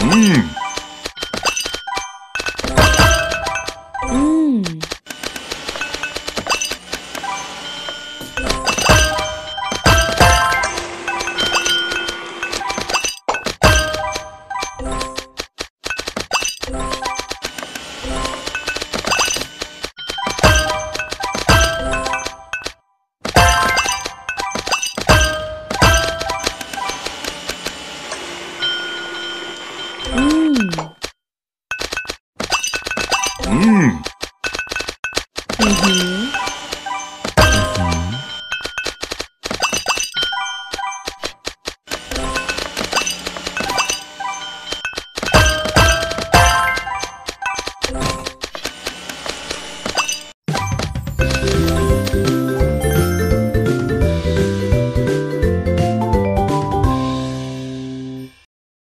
嗯。嗯，嗯，哼。